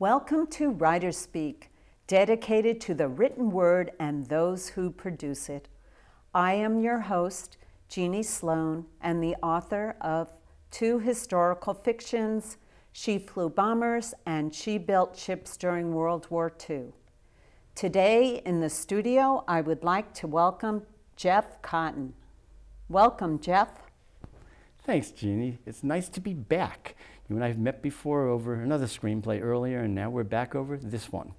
Welcome to Writer Speak, dedicated to the written word and those who produce it. I am your host, Jeane Slone, and the author of two historical fictions, She Flew Bombers and She Built Ships During World War II. Today in the studio, I would like to welcome Jeff Cotton. Welcome, Jeff. Thanks, Jeane. It's nice to be back. You and I have met before over another screenplay earlier, and now we're back over this one.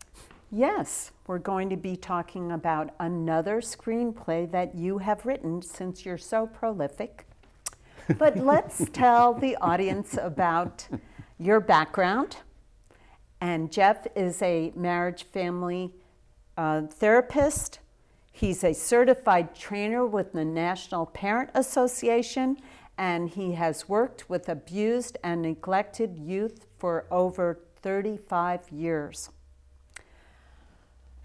Yes, we're going to be talking about another screenplay that you have written since you're so prolific. But let's tell the audience about your background. And Jeff is a marriage family uh, therapist. He's a certified trainer with the National Parent Association and he has worked with abused and neglected youth for over 35 years.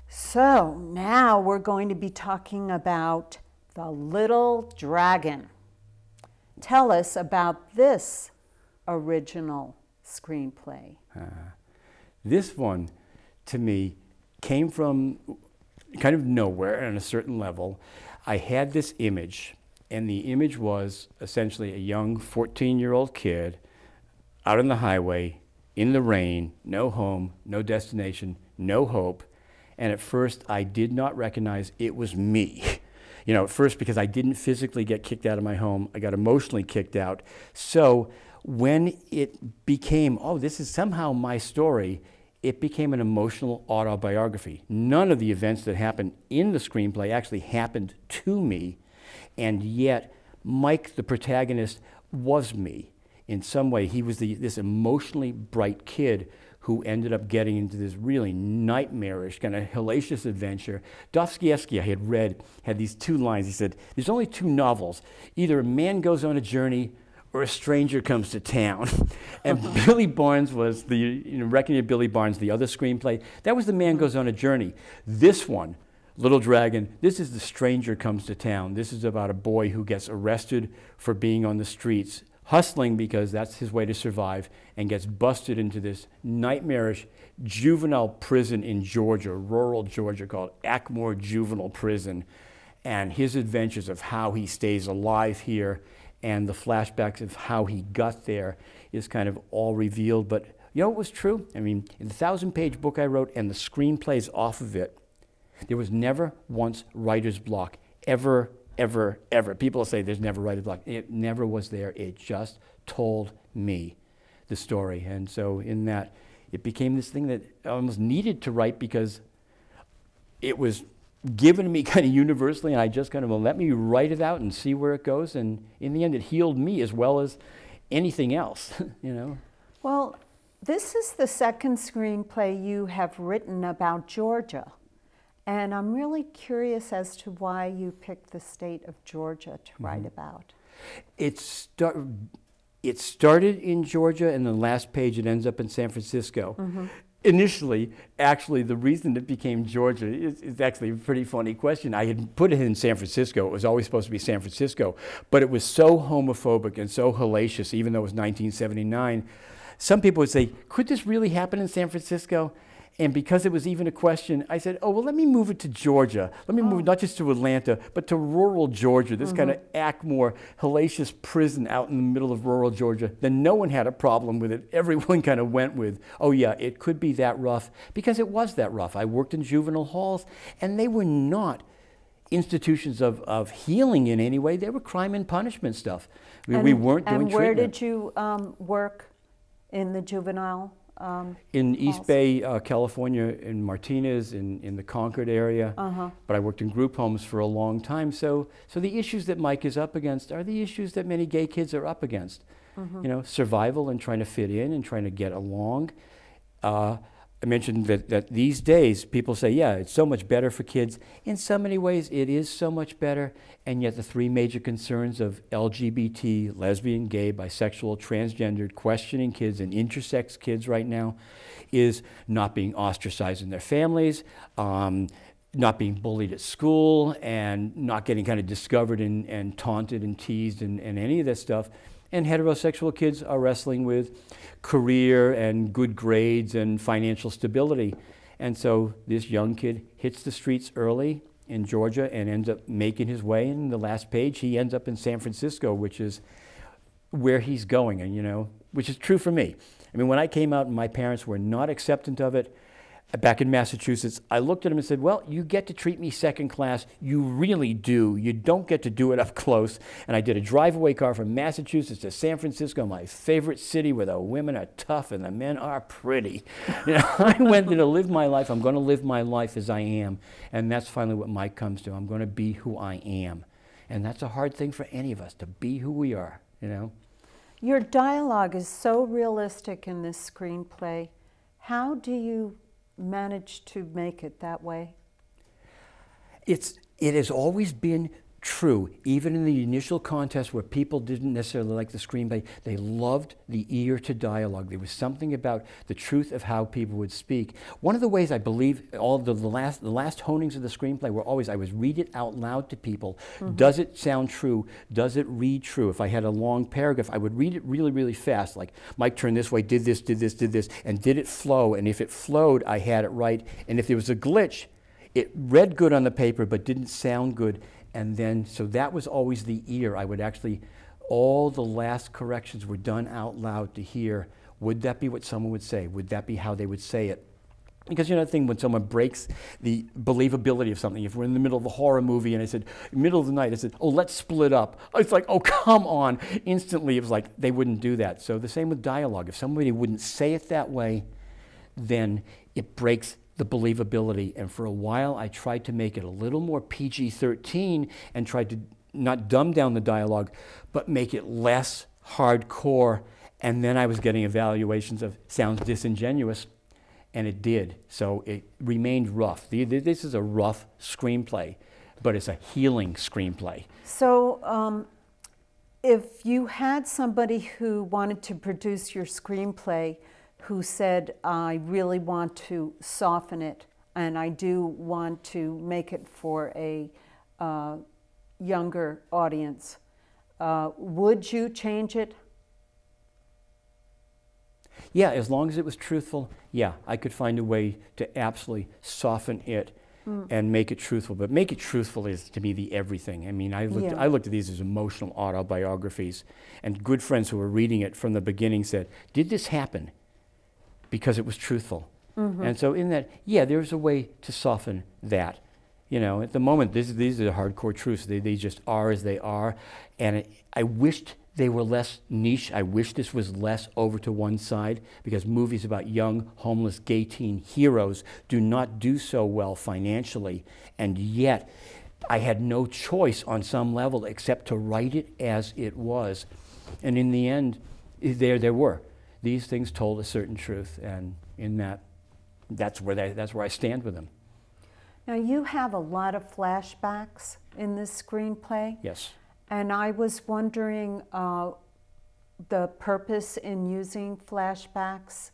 So now we're going to be talking about The Little Dragon. Tell us about this original screenplay. Uh, this one, to me, came from kind of nowhere on a certain level. I had this image and the image was essentially a young 14 year old kid out on the highway in the rain, no home, no destination, no hope. And at first, I did not recognize it was me. You know, at first, because I didn't physically get kicked out of my home, I got emotionally kicked out. So when it became, oh, this is somehow my story, it became an emotional autobiography. None of the events that happened in the screenplay actually happened to me and yet Mike, the protagonist, was me in some way. He was the, this emotionally bright kid who ended up getting into this really nightmarish, kind of hellacious adventure. Dostoevsky, I had read, had these two lines. He said, There's only two novels. Either a man goes on a journey or a stranger comes to town. and Billy Barnes was the, you know, Reckoning of Billy Barnes, the other screenplay. That was The Man Goes on a Journey. This one Little Dragon, this is The Stranger Comes to Town. This is about a boy who gets arrested for being on the streets, hustling because that's his way to survive, and gets busted into this nightmarish juvenile prison in Georgia, rural Georgia, called Ackmore Juvenile Prison. And his adventures of how he stays alive here and the flashbacks of how he got there is kind of all revealed. But you know what was true? I mean, in the thousand page book I wrote and the screenplays off of it, there was never once writer's block, ever, ever, ever. People say there's never writer's block. It never was there. It just told me the story. And so, in that, it became this thing that I almost needed to write because it was given to me kind of universally, and I just kind of well, let me write it out and see where it goes. And in the end, it healed me as well as anything else, you know. Well, this is the second screenplay you have written about Georgia. And I'm really curious as to why you picked the state of Georgia to mm-hmm. write about. It, start, it started in Georgia, and the last page it ends up in San Francisco. Mm-hmm. Initially, actually, the reason it became Georgia is, is, actually a pretty funny question. I had put it in San Francisco. It was always supposed to be San Francisco, but it was so homophobic and so hellacious, even though it was 1979. Some people would say, could this really happen in San Francisco? And because it was even a question, I said, oh, well, let me move it to Georgia. Let me oh. move it oh. not just to Atlanta, but to rural Georgia, this mm-hmm. kind of Ackmore, hellacious prison out in the middle of rural Georgia. Then no one had a problem with it. Everyone kind of went with, oh, yeah, it could be that rough, because it was that rough. I worked in juvenile halls, and they were not institutions of, of healing in any way. They were crime and punishment stuff. We, and, we weren't doing And where treatment. did you um, work in the juvenile um, in East Bay, uh, California, in Martinez, in, in the Concord area. Uh-huh. But I worked in group homes for a long time. So, so the issues that Mike is up against are the issues that many gay kids are up against. Mm-hmm. You know, survival and trying to fit in and trying to get along. Uh, I mentioned that, that these days people say, yeah, it's so much better for kids. In so many ways, it is so much better. And yet, the three major concerns of LGBT, lesbian, gay, bisexual, transgendered, questioning kids, and intersex kids right now is not being ostracized in their families. Um, not being bullied at school and not getting kind of discovered and, and taunted and teased and, and any of this stuff and heterosexual kids are wrestling with career and good grades and financial stability. And so this young kid hits the streets early in Georgia and ends up making his way. In the last page, he ends up in San Francisco, which is where he's going, and you know, which is true for me. I mean, when I came out my parents were not acceptant of it, back in Massachusetts, I looked at him and said, Well, you get to treat me second class. You really do. You don't get to do it up close. And I did a drive away car from Massachusetts to San Francisco, my favorite city where the women are tough and the men are pretty. You know, I went there to live my life. I'm going to live my life as I am. And that's finally what Mike comes to. I'm going to be who I am. And that's a hard thing for any of us to be who we are, you know. Your dialogue is so realistic in this screenplay. How do you manage to make it that way? It's, it has always been true, even in the initial contest where people didn't necessarily like the screenplay, they loved the ear to dialogue. There was something about the truth of how people would speak. One of the ways I believe all the, the last the last honings of the screenplay were always I was read it out loud to people. Mm-hmm. Does it sound true? Does it read true? If I had a long paragraph, I would read it really, really fast, like Mike turned this way, did this, did this, did this, and did it flow? And if it flowed, I had it right. And if there was a glitch, it read good on the paper but didn't sound good and then, so that was always the ear. I would actually, all the last corrections were done out loud to hear. Would that be what someone would say? Would that be how they would say it? Because you know the thing when someone breaks the believability of something, if we're in the middle of a horror movie and I said, middle of the night, I said, oh, let's split up. It's like, oh, come on. Instantly, it was like they wouldn't do that. So the same with dialogue. If somebody wouldn't say it that way, then it breaks the believability. And for a while, I tried to make it a little more PG 13 and tried to not dumb down the dialogue, but make it less hardcore. And then I was getting evaluations of sounds disingenuous, and it did. So it remained rough. This is a rough screenplay, but it's a healing screenplay. So, um, if you had somebody who wanted to produce your screenplay, who said, I really want to soften it and I do want to make it for a uh, younger audience. Uh, would you change it? Yeah, as long as it was truthful, yeah, I could find a way to absolutely soften it mm. and make it truthful. But make it truthful is to me the everything. I mean, I looked, yeah. I looked at these as emotional autobiographies, and good friends who were reading it from the beginning said, Did this happen? Because it was truthful. Mm-hmm. And so, in that, yeah, there's a way to soften that. You know, at the moment, this, these are the hardcore truths. They, they just are as they are. And it, I wished they were less niche. I wish this was less over to one side because movies about young, homeless, gay teen heroes do not do so well financially. And yet, I had no choice on some level except to write it as it was. And in the end, there, there were these things told a certain truth, and in that, that's where, they, that's where I stand with them. Now, you have a lot of flashbacks in this screenplay. Yes. And I was wondering uh, the purpose in using flashbacks.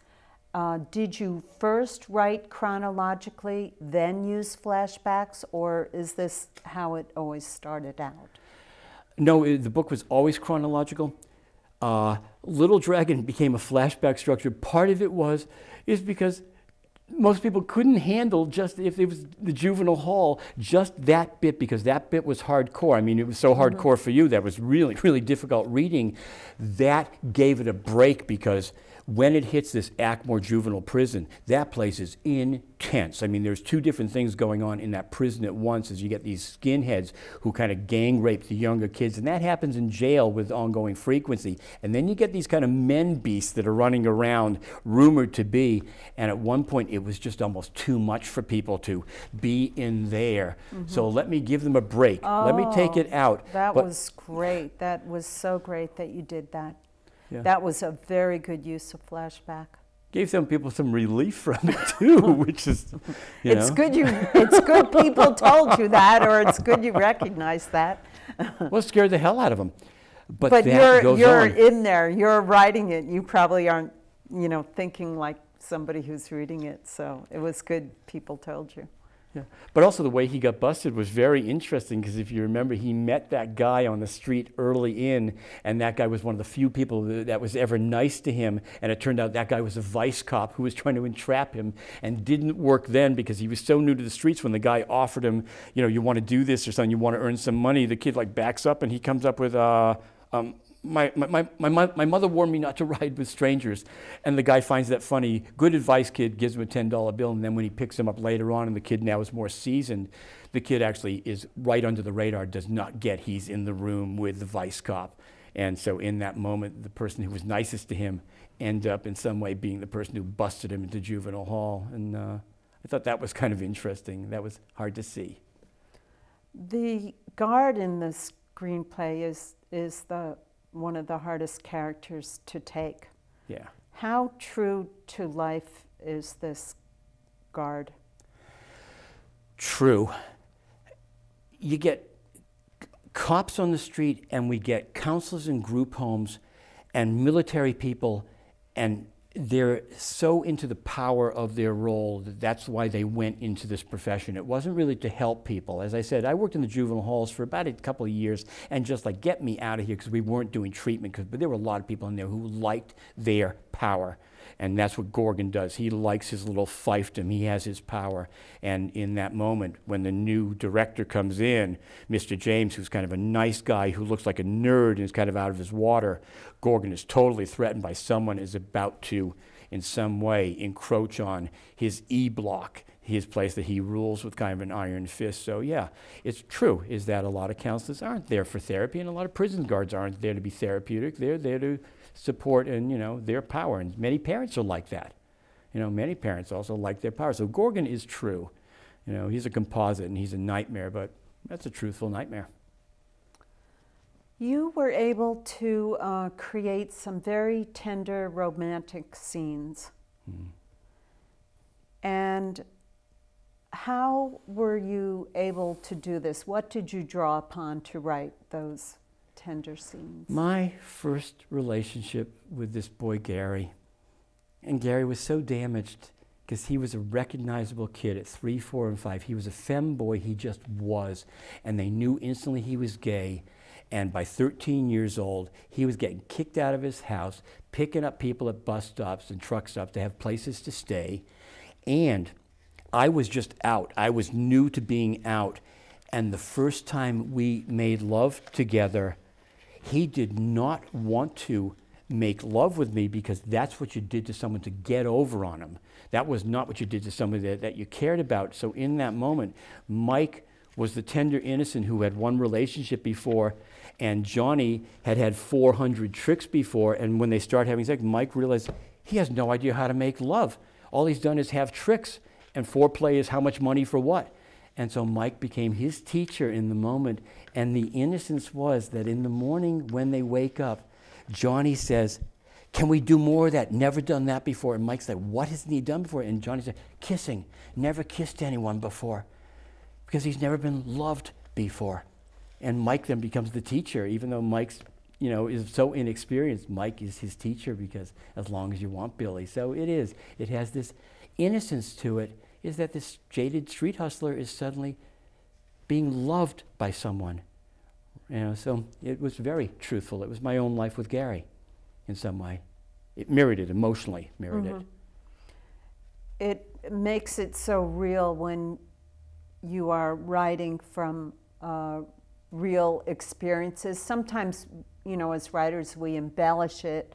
Uh, did you first write chronologically, then use flashbacks, or is this how it always started out? No, the book was always chronological. Uh, Little Dragon became a flashback structure. Part of it was is because most people couldn't handle just if it was the juvenile hall, just that bit because that bit was hardcore. I mean, it was so mm-hmm. hardcore for you that was really, really difficult reading. That gave it a break because when it hits this Ackmore juvenile prison, that place is intense. I mean, there's two different things going on in that prison at once as you get these skinheads who kind of gang rape the younger kids, and that happens in jail with ongoing frequency. And then you get these kind of men beasts that are running around, rumored to be, and at one point it was just almost too much for people to be in there. Mm-hmm. So let me give them a break. Oh, let me take it out. That but, was great. That was so great that you did that. Yeah. That was a very good use of flashback. Gave some people some relief from it too, which is, you it's know. good you. It's good people told you that, or it's good you recognize that. well, scared the hell out of them. But, but you're you're on. in there. You're writing it. You probably aren't, you know, thinking like somebody who's reading it. So it was good people told you. Yeah. But also the way he got busted was very interesting because if you remember, he met that guy on the street early in, and that guy was one of the few people that, was ever nice to him. And it turned out that guy was a vice cop who was trying to entrap him and didn't work then because he was so new to the streets. When the guy offered him, you know, you want to do this or something, you want to earn some money, the kid like backs up and he comes up with, uh, um, my, my, my, my, mother warned me not to ride with strangers. And the guy finds that funny. Good advice, kid, gives him a $10 bill. And then when he picks him up later on, and the kid now is more seasoned, the kid actually is right under the radar, does not get he's in the room with the vice cop. And so in that moment, the person who was nicest to him end up in some way being the person who busted him into juvenile hall. And uh, I thought that was kind of interesting. That was hard to see. The guard in the screenplay is, is the one of the hardest characters to take. Yeah. How true to life is this guard? True. You get cops on the street, and we get counselors in group homes, and military people, and they're so into the power of their role that that's why they went into this profession. It wasn't really to help people. As I said, I worked in the juvenile halls for about a couple of years and just like get me out of here because we weren't doing treatment. Cause, but there were a lot of people in there who liked their power. And that's what Gorgon does. He likes his little fiefdom. He has his power. And in that moment, when the new director comes in, Mr. James, who's kind of a nice guy who looks like a nerd and is kind of out of his water, Gorgon is totally threatened by someone is about to, in some way, encroach on his E block, his place that he rules with kind of an iron fist. So yeah, it's true is that a lot of counselors aren't there for therapy, and a lot of prison guards aren't there to be therapeutic. They're there to support and you know their power. And many parents are like that. You know, many parents also like their power. So Gorgon is true. You know, he's a composite and he's a nightmare, but that's a truthful nightmare. You were able to uh, create some very tender romantic scenes. Mm. And how were you able to do this? What did you draw upon to write those tender scenes? My first relationship with this boy, Gary, and Gary was so damaged because he was a recognizable kid at three, four, and five. He was a fem boy, he just was. And they knew instantly he was gay. And by 13 years old, he was getting kicked out of his house, picking up people at bus stops and truck stops to have places to stay. And I was just out. I was new to being out. And the first time we made love together, he did not want to make love with me because that's what you did to someone to get over on him. That was not what you did to someone that, that you cared about. So in that moment, Mike was the tender innocent who had one relationship before, and Johnny had had 400 tricks before. And when they start having sex, Mike realized he has no idea how to make love. All he's done is have tricks, and foreplay is how much money for what. And so Mike became his teacher in the moment. And the innocence was that in the morning when they wake up, Johnny says, Can we do more of that? Never done that before. And Mike's like, What hasn't he done before? And Johnny said, Kissing. Never kissed anyone before because he's never been loved before. And Mike then becomes the teacher, even though Mike's you know, is so inexperienced. Mike is his teacher because as long as you want Billy. So it is. It has this innocence to it is that this jaded street hustler is suddenly being loved by someone. You know, so it was very truthful. It was my own life with Gary in some way. It mirrored it, emotionally mirrored mm-hmm. it. It makes it so real when you are writing from uh, real experiences. Sometimes, you know, as writers, we embellish it.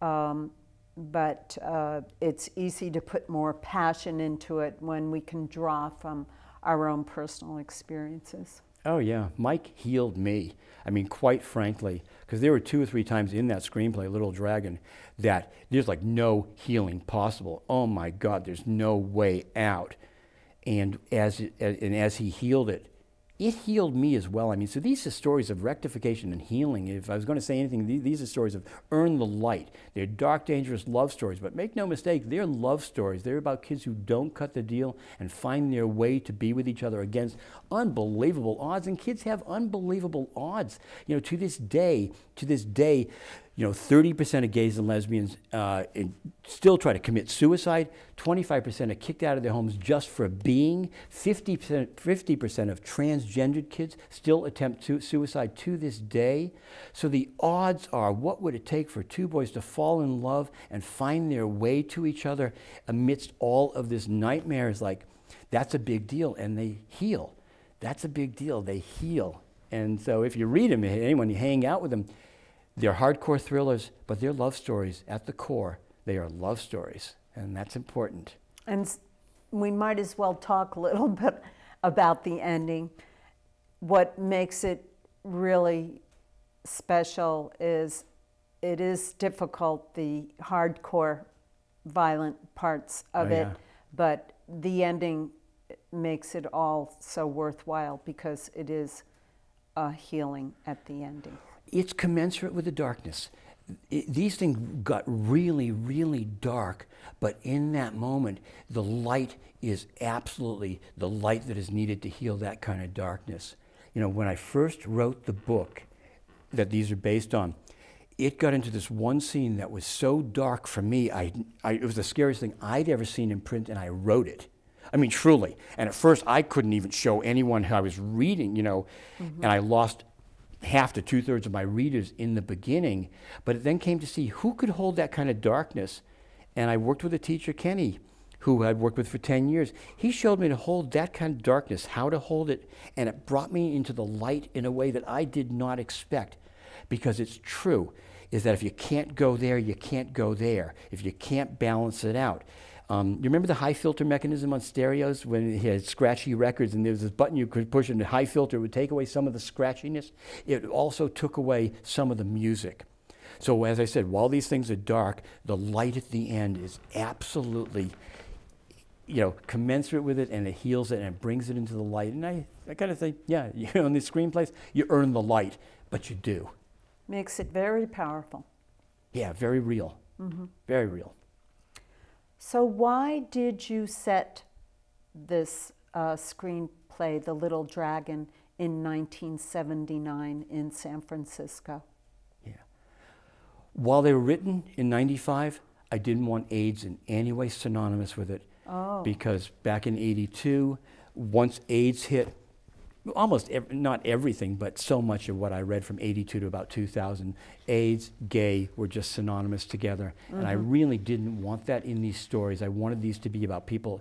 Um, but uh, it's easy to put more passion into it when we can draw from our own personal experiences. Oh, yeah. Mike healed me. I mean, quite frankly, because there were two or three times in that screenplay, Little Dragon, that there's like no healing possible. Oh my God, there's no way out. And as, and as he healed it, it healed me as well. I mean, so these are stories of rectification and healing. If I was going to say anything, these are stories of earn the light. They're dark, dangerous love stories, but make no mistake, they're love stories. They're about kids who don't cut the deal and find their way to be with each other against unbelievable odds. And kids have unbelievable odds. You know, to this day, to this day, you know, 30% of gays and lesbians uh, still try to commit suicide. 25% are kicked out of their homes just for being. 50%, 50% of transgendered kids still attempt to suicide to this day. So the odds are what would it take for two boys to fall in love and find their way to each other amidst all of this nightmare is like, that's a big deal. And they heal. That's a big deal. They heal. And so if you read them, anyone you hang out with them, they're hardcore thrillers, but they're love stories at the core. They are love stories, and that's important. And we might as well talk a little bit about the ending. What makes it really special is it is difficult, the hardcore, violent parts of Oh, it, yeah. but the ending makes it all so worthwhile because it is a healing at the ending. It's commensurate with the darkness. I these things got really, really dark, but in that moment, the light is absolutely the light that is needed to heal that kind of darkness. You know, when I first wrote the book that these are based on, it got into this one scene that was so dark for me. I, I, it was the scariest thing I'd ever seen in print, and I wrote it. I mean, truly. And at first, I couldn't even show anyone who I was reading, you know, mm-hmm. and I lost half to two thirds of my readers in the beginning. But it then came to see who could hold that kind of darkness. And I worked with a teacher, Kenny, who I'd worked with for 10 years. He showed me to hold that kind of darkness, how to hold it, and it brought me into the light in a way that I did not expect. Because it's true, is that if you can't go there, you can't go there. If you can't balance it out. Um, you remember the high filter mechanism on stereos when it had scratchy records and there was this button you could push and the high filter would take away some of the scratchiness? It also took away some of the music. So, as I said, while these things are dark, the light at the end is absolutely, you know, commensurate with it and it heals it and it brings it into the light. And I, I kind of think, yeah, you know, in these screenplays, you earn the light, but you do. Makes it very powerful. Yeah, very real. Very real. So, why did you set this uh, screenplay, The Little Dragon, in 1979 in San Francisco? Yeah. While they were written in 95, I didn't want AIDS in any way synonymous with it. Oh. Because back in 82, once AIDS hit, almost ev- not everything, but so much of what I read from 82 to about 2000, AIDS, gay were just synonymous together. And I mm-hmm. really didn't want that in these stories. I wanted these to be about people,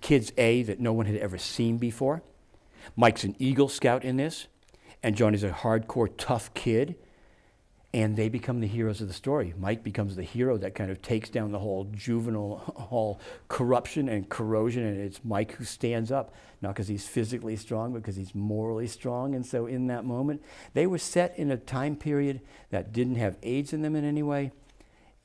kids, A, that no one had ever seen before. Mike's an Eagle Scout in this, and Johnny's a hardcore, tough kid and they become the heroes of the story. Mike becomes the hero that kind of takes down the whole juvenile hall corruption and corrosion, and it's Mike who stands up, not because he's physically strong, but because he's morally strong. And so, in that moment, they were set in a time period that didn't have AIDS in them in any way.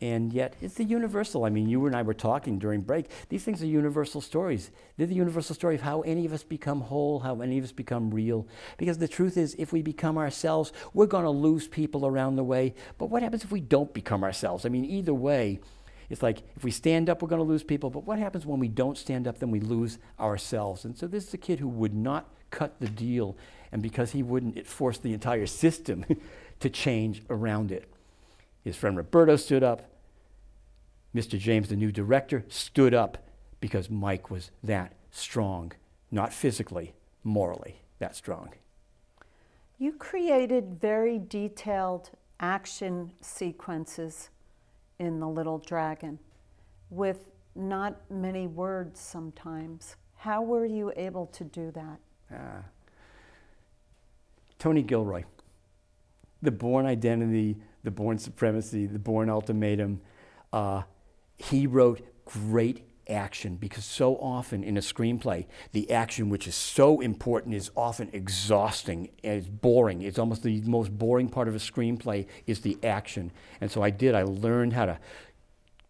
And yet, it's the universal. I mean, you and I were talking during break. These things are universal stories. They're the universal story of how any of us become whole, how any of us become real. Because the truth is, if we become ourselves, we're going to lose people around the way. But what happens if we don't become ourselves? I mean, either way, it's like if we stand up, we're going to lose people. But what happens when we don't stand up? Then we lose ourselves. And so this is a kid who would not cut the deal. And because he wouldn't, it forced the entire system to change around it. His friend Roberto stood up. Mr. James, the new director, stood up because Mike was that strong, not physically, morally, that strong. You created very detailed action sequences in The Little Dragon with not many words sometimes. How were you able to do that? Ah. Tony Gilroy, the Bourne identity, the Bourne supremacy, the Bourne ultimatum. Uh, he wrote great action because so often in a screenplay, the action, which is so important, is often exhausting and it's boring. It's almost the most boring part of a screenplay is the action. And so I did. I learned how to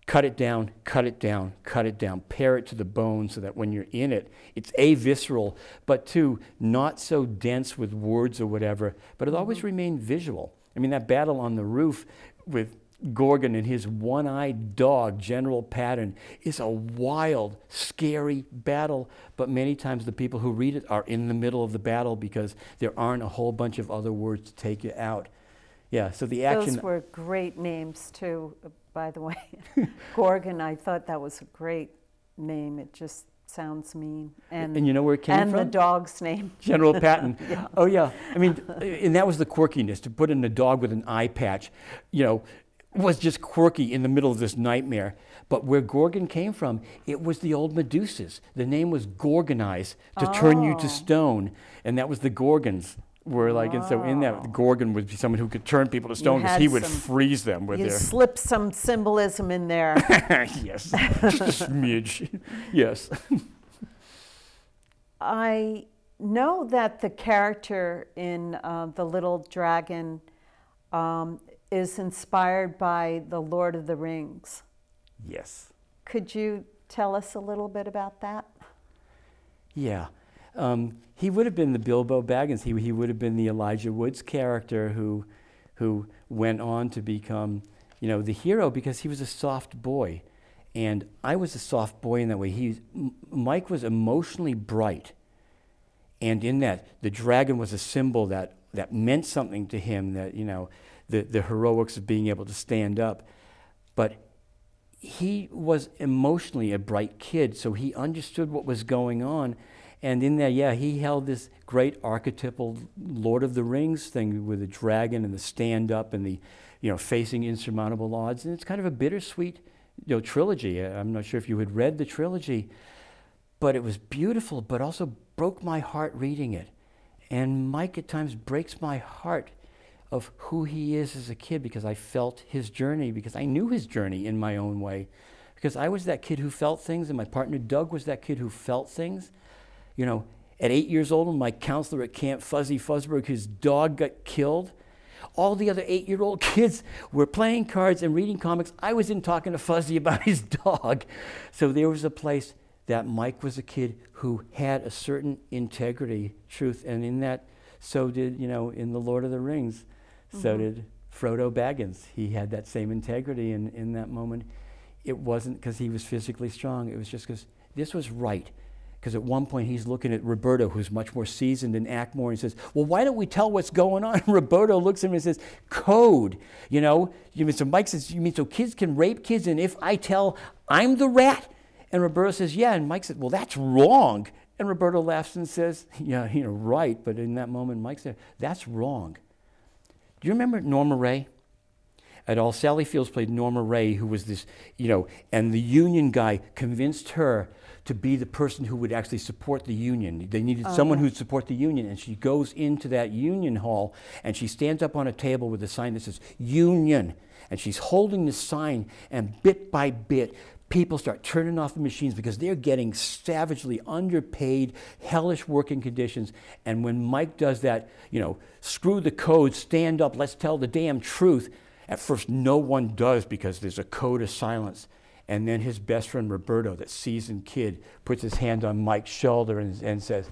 cut it down, cut it down, cut it down, pare it to the bone so that when you're in it, it's A, visceral, but two, not so dense with words or whatever, but it always mm-hmm. remained visual. I mean, that battle on the roof with Gorgon and his one eyed dog, General Patton, is a wild, scary battle. But many times the people who read it are in the middle of the battle because there aren't a whole bunch of other words to take you out. Yeah, so the action. Those were great names, too, by the way. Gorgon, I thought that was a great name. It just sounds mean. And, and you know where it came and from? And the dog's name. General Patton. yeah. Oh, yeah. I mean, and that was the quirkiness to put in a dog with an eye patch. You know, was just quirky in the middle of this nightmare. But where Gorgon came from, it was the old Medusas. The name was Gorgonize, to oh. turn you to oh. stone. And that was the Gorgons were like, oh. and so in that, Gorgon would be someone who could turn people to stone because he would freeze them with you their. slip some symbolism in there. yes, just a smidge. yes. I know that the character in uh, The Little Dragon um, is inspired by The Lord of the Rings. Yes. Could you tell us a little bit about that? Yeah. Um, he would have been the Bilbo Baggins. He, he would have been the Elijah Woods character who, who went on to become, you know, the hero because he was a soft boy. And I was a soft boy in that way. He, Mike was emotionally bright. And in that, the dragon was a symbol that, that meant something to him, that, you know, the, the heroics of being able to stand up. But he was emotionally a bright kid, so he understood what was going on. And in there, yeah, he held this great archetypal Lord of the Rings thing with the dragon and the stand up and the, you know, facing insurmountable odds. And it's kind of a bittersweet, you know, trilogy. I'm not sure if you had read the trilogy, but it was beautiful, but also broke my heart reading it. And Mike at times breaks my heart of who he is as a kid because I felt his journey, because I knew his journey in my own way. Because I was that kid who felt things, and my partner Doug was that kid who felt things. You know, at eight years old, my counselor at Camp Fuzzy Fuzzberg, his dog got killed. All the other eight year old kids were playing cards and reading comics. I was in talking to Fuzzy about his dog. So there was a place that Mike was a kid who had a certain integrity, truth, and in that, so did, you know, in The Lord of the Rings. So mm-hmm. did Frodo Baggins. He had that same integrity in, in that moment. It wasn't because he was physically strong, it was just because this was right. Because at one point he's looking at Roberto, who's much more seasoned in Ackmore, and says, Well, why don't we tell what's going on? Roberto looks at him and says, Code. You know, you mean, so Mike says, You mean so kids can rape kids, and if I tell I'm the rat? And Roberto says, Yeah. And Mike says, Well, that's wrong. And Roberto laughs and says, Yeah, you know, right. But in that moment, Mike said, That's wrong. Do you remember Norma Rae? At all, Sally Fields played Norma Rae, who was this, you know, and the union guy convinced her to be the person who would actually support the union. They needed oh, someone who'd support the union. And she goes into that union hall and she stands up on a table with a sign that says Union. And she's holding the sign, and bit by bit, people start turning off the machines because they're getting savagely underpaid, hellish working conditions. And when Mike does that, you know, screw the code, stand up, let's tell the damn truth. At first, no one does because there's a code of silence. And then his best friend Roberto, that seasoned kid, puts his hand on Mike's shoulder and, and says,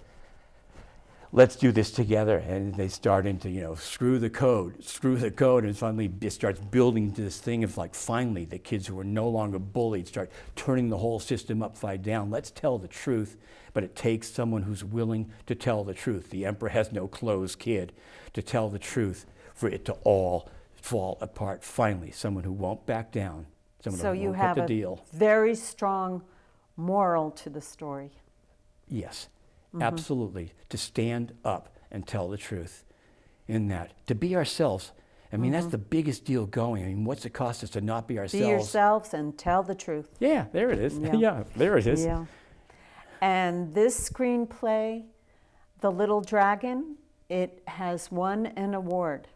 let's do this together. And they start into, you know, screw the code, screw the code. And finally, it starts building into this thing of like, finally, the kids who are no longer bullied start turning the whole system upside down. Let's tell the truth. But it takes someone who's willing to tell the truth. The emperor has no clothes, kid, to tell the truth for it to all fall apart. Finally, someone who won't back down. Someone so who you won't have cut the a deal. very strong moral to the story. Yes. Mm-hmm. Absolutely. To stand up and tell the truth in that. To be ourselves. I mean, mm-hmm. that's the biggest deal going. I mean, what's it cost us to not be ourselves? Be yourselves and tell the truth. Yeah, there it is. Yeah, yeah there it is. Yeah. And this screenplay, The Little Dragon, it has won an award.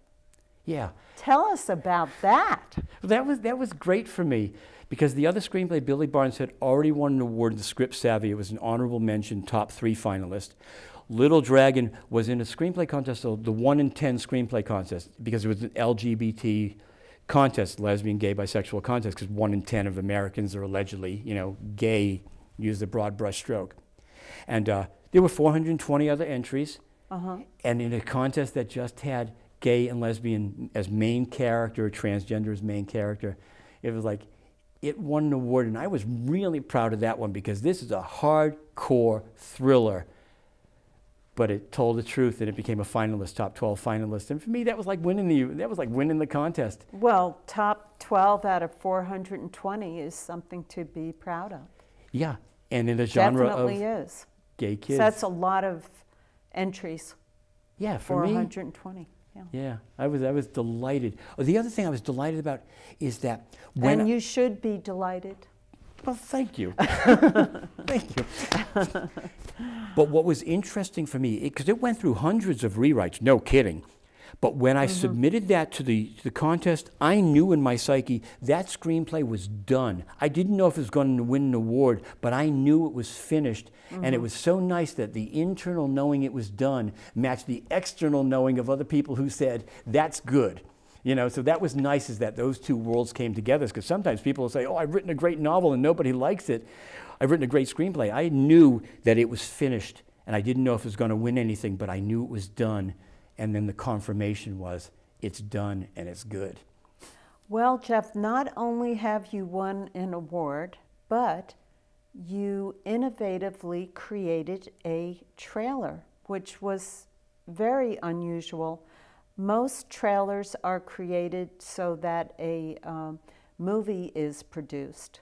Yeah. Tell us about that. That was that was great for me because the other screenplay, Billy Barnes, had already won an award in the Script Savvy. It was an honorable mention, top three finalist. Little Dragon was in a screenplay contest, the one in ten screenplay contest, because it was an LGBT contest, lesbian, gay, bisexual contest, because one in 10 of Americans are allegedly, you know, gay, use the broad brush stroke. And uh, there were 420 other entries. Uh-huh. And in a contest that just had gay and lesbian as main character, transgender as main character, it was like, it won an award. And I was really proud of that one because this is a hardcore thriller but it told the truth and it became a finalist, top 12 finalist. And for me, that was like winning the, that was like winning the contest. Well, top 12 out of 420 is something to be proud of. Yeah, and in a genre Definitely of is. gay kids. So that's a lot of entries, yeah, for me. 420. Yeah. Yeah, I was, I was delighted. Oh, the other thing I was delighted about is that when and you should be delighted. Well, thank you. thank you. but what was interesting for me, because it, it, went through hundreds of rewrites, no kidding. But when I mm-hmm. submitted that to the, to the contest, I knew in my psyche that screenplay was done. I didn't know if it was going to win an award, but I knew it was finished. Mm-hmm. And it mm-hmm. was so nice that the internal knowing it was done matched the external knowing of other people who said, that's good. You know, so that was nice is that those two worlds came together because sometimes people will say, oh, I've written a great novel and nobody likes it. I've written a great screenplay. I knew that it was finished and I didn't know if it was going to win anything, but I knew it was done. And then the confirmation was it's done and it's good. Well, Jeff, not only have you won an award, but you innovatively created a trailer, which was very unusual most trailers are created so that a um, movie is produced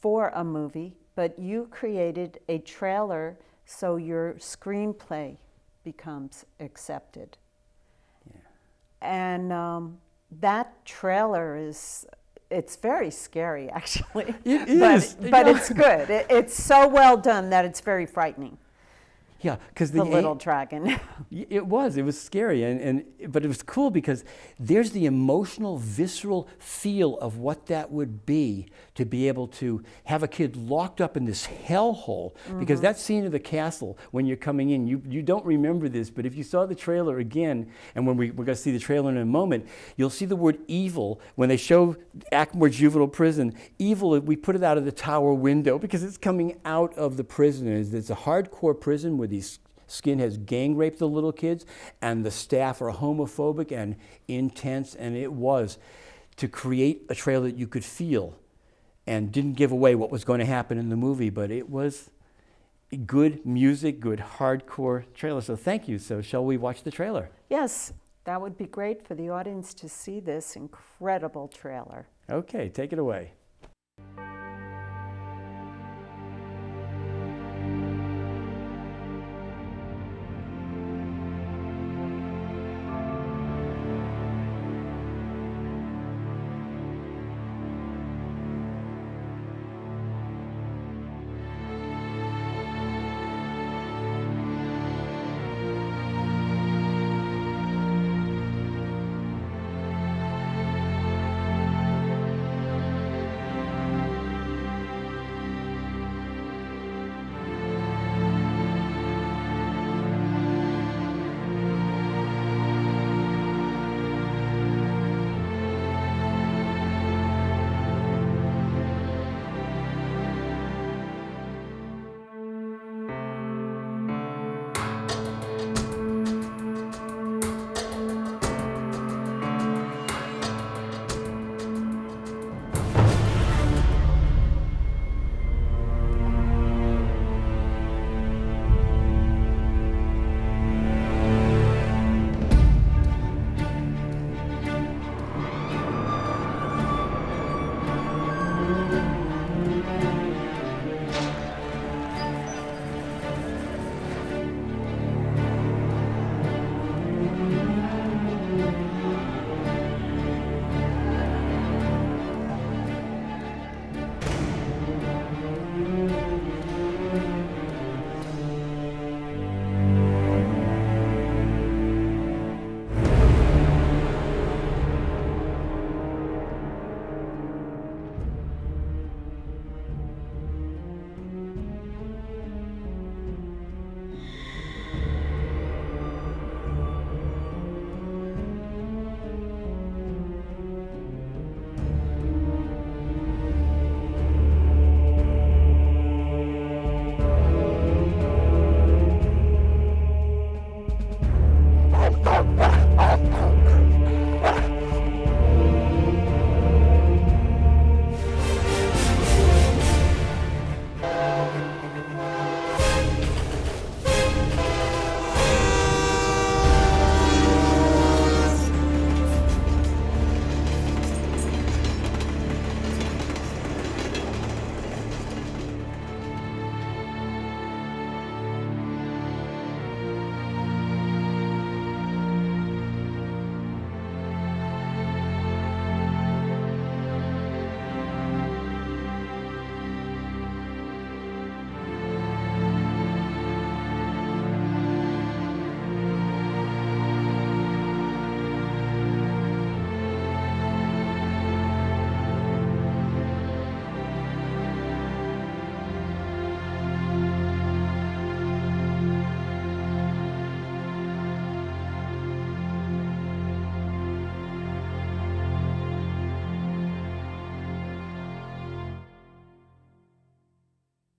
for a movie, but you created a trailer so your screenplay becomes accepted. Yeah. And um, that trailer is it's very scary actually it but, is. but it's good it, it's so well done that it's very frightening yeah, because the, the little dragon. it was. It was scary, and, and but it was cool because there's the emotional, visceral feel of what that would be to be able to have a kid locked up in this hellhole. Mm-hmm. Because that scene of the castle when you're coming in, you you don't remember this, but if you saw the trailer again, and when we we're going to see the trailer in a moment, you'll see the word evil when they show Ackmore Juvenile Prison. Evil, we put it out of the tower window because it's coming out of the prison. It's a hardcore prison with these skinheads gang raped the little kids, and the staff are homophobic and intense, and it was to create a trailer that you could feel and didn't give away what was going to happen in the movie, but it was good music, good hardcore trailer. So thank you. So shall we watch the trailer? Yes, that would be great for the audience to see this incredible trailer. Okay, take it away.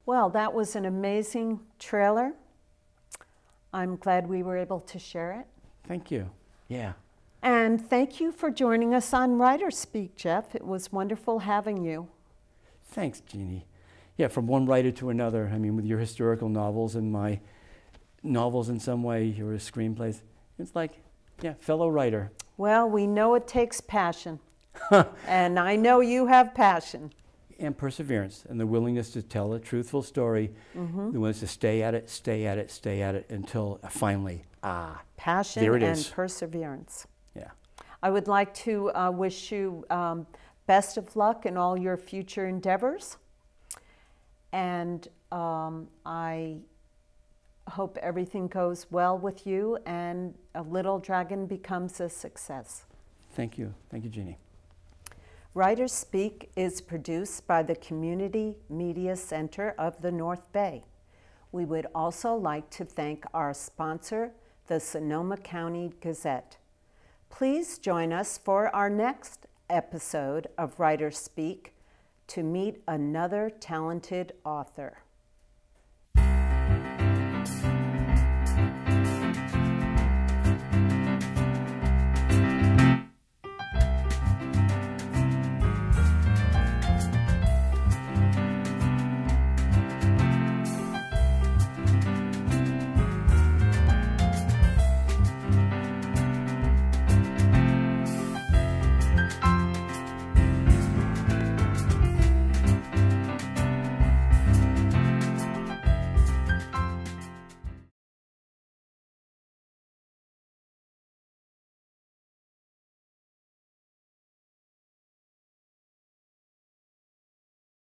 Well, that was an amazing trailer. I'm glad we were able to share it. Thank you. Yeah. And thank you for joining us on WriterSpeak, Jeff. It was wonderful having you. Thanks, Jeane. Yeah, from one writer to another. I mean, with your historical novels and my novels in some way, your screenplays, it's like, yeah, fellow writer. Well, we know it takes passion. and I know you have passion. And perseverance and the willingness to tell a truthful story, mm-hmm. the willingness to stay at it, stay at it, stay at it until finally, ah, passion there it and is. perseverance. Yeah. I would like to uh, wish you um, best of luck in all your future endeavors. And um, I hope everything goes well with you and a Little Dragon becomes a success. Thank you. Thank you, Jeane. Writers Speak is produced by the Community Media Center of the North Bay. We would also like to thank our sponsor, the Sonoma County Gazette. Please join us for our next episode of Writers Speak to meet another talented author.